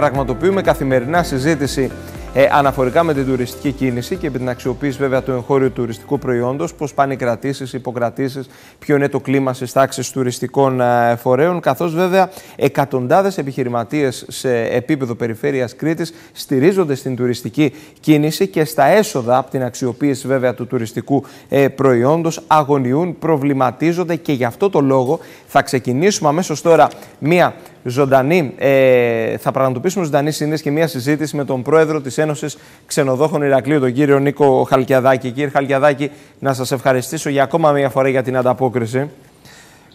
πραγματοποιούμε καθημερινά συζήτηση ε, αναφορικά με την τουριστική κίνηση και με την αξιοποίηση βέβαια του εγχώριου τουριστικού προϊόντος, πώς πάνε οι κρατήσεις, υποκρατήσεις, ποιο είναι το κλίμα στις τάξεις τουριστικών ε, φορέων, καθώς βέβαια εκατοντάδες επιχειρηματίες σε επίπεδο περιφέρειας Κρήτης στηρίζονται στην τουριστική κίνηση και στα έσοδα από την αξιοποίηση βέβαια του τουριστικού ε, προϊόντος αγωνιούν, προβληματίζονται και γι' αυτό το λόγο θα ξεκινήσουμε αμέσως τώρα μία ζωντανή, ε, θα πραγματοποιήσουμε ζωντανή σύνδεση και μια συζήτηση με τον πρόεδρο της Ένωσης Ξενοδόχων Ηρακλείου, τον κύριο Νίκο Χαλκιαδάκη. Κύριε Χαλκιαδάκη, να σας ευχαριστήσω για ακόμα μια φορά για την ανταπόκριση.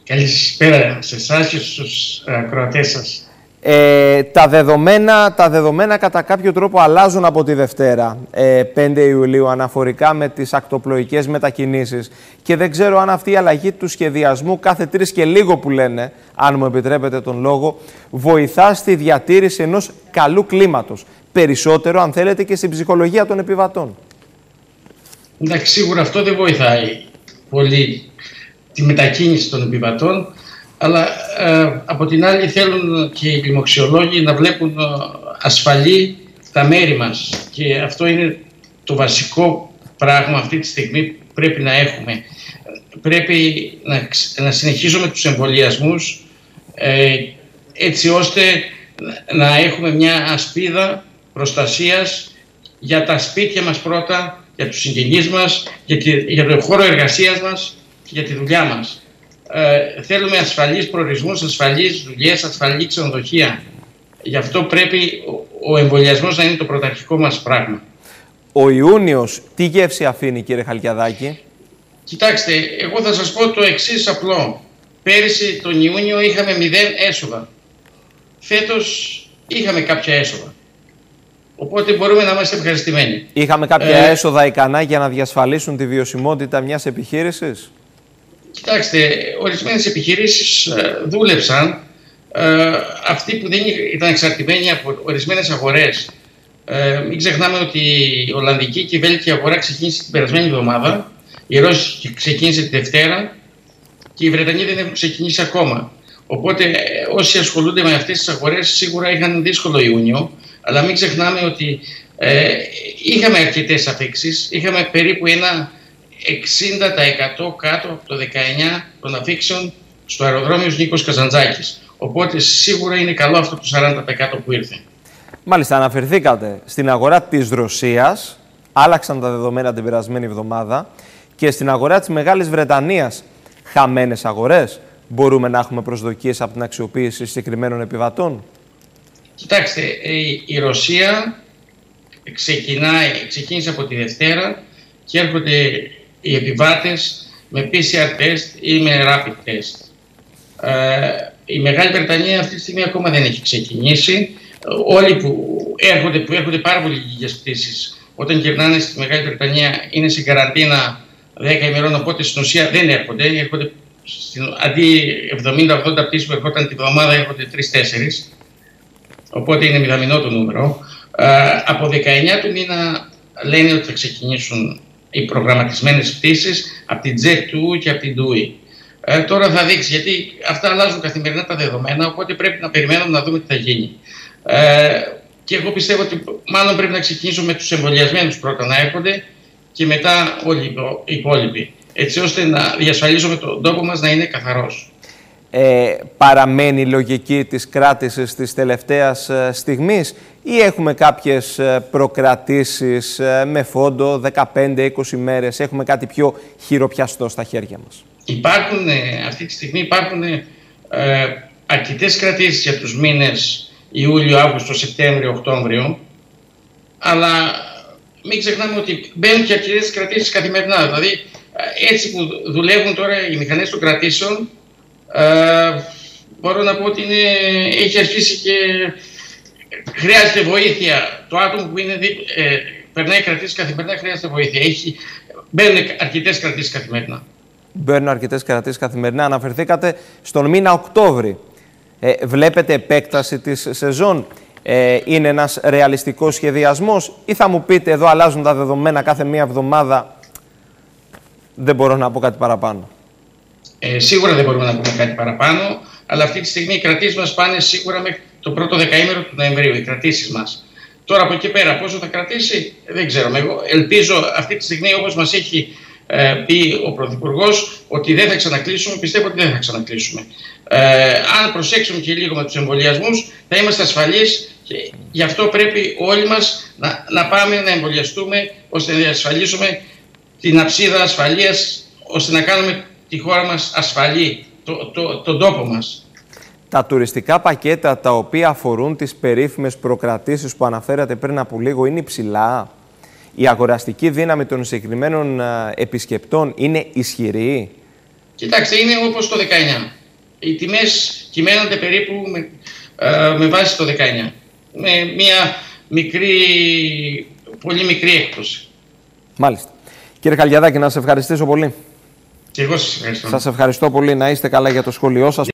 Καλησπέρα σε εσάς και στους ακροατές σας. Ε, τα, δεδομένα, τα δεδομένα κατά κάποιο τρόπο αλλάζουν από τη Δευτέρα, ε, 5 Ιουλίου, αναφορικά με τις ακτοπλοϊκές μετακινήσεις. Και δεν ξέρω αν αυτή η αλλαγή του σχεδιασμού κάθε τρεις και λίγο που λένε, αν μου επιτρέπετε τον λόγο, βοηθά στη διατήρηση ενός καλού κλίματος. Περισσότερο, αν θέλετε, και στην ψυχολογία των επιβατών. Εντάξει, σίγουρα αυτό δεν βοηθάει πολύ τη μετακίνηση των επιβατών αλλά ε, από την άλλη θέλουν και οι κλιμοξιολόγοι να βλέπουν ε, ασφαλή τα μέρη μας και αυτό είναι το βασικό πράγμα αυτή τη στιγμή που πρέπει να έχουμε. Πρέπει να, να συνεχίζουμε τους εμβολιασμούς ε, έτσι ώστε να έχουμε μια ασπίδα προστασίας για τα σπίτια μας πρώτα, για τους συγγενείς μας, για, για το χώρο εργασίας μας και για τη δουλειά μας ε, θέλουμε ασφαλείς προορισμούς, ασφαλείς δουλειές, ασφαλή ξενοδοχεία. Γι' αυτό πρέπει ο εμβολιασμός να είναι το πρωταρχικό μας πράγμα. Ο Ιούνιος τι γεύση αφήνει κύριε Χαλκιαδάκη; Κοιτάξτε, εγώ θα σας πω το εξής απλό. Πέρυσι τον Ιούνιο είχαμε μηδέν έσοδα. Φέτος είχαμε κάποια έσοδα. Οπότε μπορούμε να είμαστε ευχαριστημένοι. Είχαμε κάποια ε... έσοδα ικανά για να διασφαλίσουν τη βιωσιμότητα μιας επιχείρησης; Κοιτάξτε, ορισμένες επιχειρήσεις ε, δούλεψαν. Ε, αυτοί που δεν ήταν εξαρτημένοι από ορισμένες αγορές. Ε, μην ξεχνάμε ότι η Ολλανδική και η Βέλγικη αγορά ξεκίνησε την περασμένη εβδομάδα. Η Ρώση ξεκίνησε τη Δευτέρα και οι Βρετανοί δεν έχουν ξεκινήσει ακόμα. Οπότε όσοι ασχολούνται με αυτές τις αγορές σίγουρα είχαν δύσκολο Ιούνιο. Αλλά μην ξεχνάμε ότι ε, είχαμε αρκετές αφήξεις. Είχαμε περίπου ένα 60% κάτω από το 19% των αφήξεων στο αεροδρόμιο Νίκος Καζαντζάκης. Οπότε σίγουρα είναι καλό αυτό το 40% που ήρθε. Μάλιστα, αναφερθήκατε στην αγορά της Ρωσίας, άλλαξαν τα δεδομένα την περασμένη εβδομάδα και στην αγορά της Μεγάλης Βρετανίας, χαμένες αγορές, μπορούμε να έχουμε προσδοκίες από την αξιοποίηση συγκεκριμένων επιβατών; Κοιτάξτε, η Ρωσία ξεκινάει, ξεκίνησε από τη Δευτέρα και έρχονται οι επιβάτες με PCR test ή με rapid test. Ε, η Μεγάλη Βρετανία αυτή τη στιγμή ακόμα δεν έχει ξεκινήσει. Όλοι που έρχονται, που έρχονται πάρα πολύ λίγες πτήσεις όταν γυρνάνε στη Μεγάλη Βρετανία είναι σε καραντίνα 10 ημερών, οπότε στην ουσία δεν έρχονται. έρχονται αντί 70-80 πτήσεις που έρχονταν τη βδομάδα έρχονται 3-4. Οπότε είναι μηδαμινό το νούμερο. Ε, από 19 του μήνα λένε ότι θα ξεκινήσουν οι προγραμματισμένες πτήσεις από την Jet2 και από την TUI. Ε, τώρα θα δείξει, γιατί αυτά αλλάζουν καθημερινά τα δεδομένα, οπότε πρέπει να περιμένουμε να δούμε τι θα γίνει. Ε, και εγώ πιστεύω ότι μάλλον πρέπει να ξεκινήσουμε με τους εμβολιασμένους πρώτα να έρχονται και μετά όλοι οι υπόλοιποι, έτσι ώστε να διασφαλίσουμε τον τόπο μας να είναι καθαρός ε, παραμένει η λογική της κράτησης της τελευταίας ε, στιγμής ή έχουμε κάποιες ε, προκρατήσεις ε, με φόντο 15-20 μέρες, έχουμε κάτι πιο χειροπιαστό στα χέρια μας; Υπάρχουν, αυτή τη στιγμή υπάρχουν ε, αρκετές κρατήσεις για τους μήνες Ιούλιο, Αύγουστο, Σεπτέμβριο, Οκτώβριο αλλά μην ξεχνάμε ότι μπαίνουν και αρκετές κρατήσεις καθημερινά. Δηλαδή έτσι που δουλεύουν τώρα οι μηχανές των κρατήσεων ε, μπορώ να πω ότι είναι, έχει αρχίσει και χρειάζεται βοήθεια. Το άτομο που είναι, ε, περνάει κρατήσεις καθημερινά χρειάζεται βοήθεια. Έχει, μπαίνουν αρκετές κρατήσεις καθημερινά. Μπαίνουν αρκετές κρατήσεις καθημερινά. Αναφερθήκατε στον μήνα Οκτώβρη. Ε, βλέπετε επέκταση της σεζόν; Ε, είναι ένας ρεαλιστικός σχεδιασμός; Ή θα μου πείτε εδώ αλλάζουν τα δεδομένα κάθε μία εβδομάδα δεν μπορώ να πω κάτι παραπάνω. Ε, σίγουρα δεν μπορούμε να πούμε κάτι παραπάνω, αλλά αυτή τη στιγμή οι κρατήσεις μας πάνε σίγουρα μέχρι το πρώτο δεκαήμερο του Νοεμβρίου, οι κρατήσεις μας. Τώρα από εκεί πέρα πόσο θα κρατήσει δεν ξέρω. Εγώ ελπίζω αυτή τη στιγμή όπως μας έχει ε, πει ο Πρωθυπουργός ότι δεν θα ξανακλείσουμε, πιστεύω ότι δεν θα ξανακλείσουμε. Ε, αν προσέξουμε και λίγο με τους εμβολιασμούς, θα είμαστε ασφαλείς και γι' αυτό πρέπει όλοι μας να, να πάμε να εμβολιαστούμε ώστε να διασφαλίσουμε την αψίδα ασφαλείας ώστε να κάνουμε τη χώρα μας ασφαλή, το, το, τον τόπο μας. Τα τουριστικά πακέτα τα οποία αφορούν τις περίφημες προκρατήσεις που αναφέρατε πριν από λίγο είναι υψηλά. Η αγοραστική δύναμη των συγκεκριμένων επισκεπτών είναι ισχυρή. Κοιτάξτε, είναι όπως το 19. Οι τιμές κυμαίνονται περίπου με, με βάση το 19. Με μια μικρή, πολύ μικρή έκπτωση. Μάλιστα. Κύριε Χαλιαδάκη, να σας ευχαριστήσω πολύ. Και εγώ σας ευχαριστώ. Σας ευχαριστώ πολύ. Να είστε καλά για το σχόλιο σας.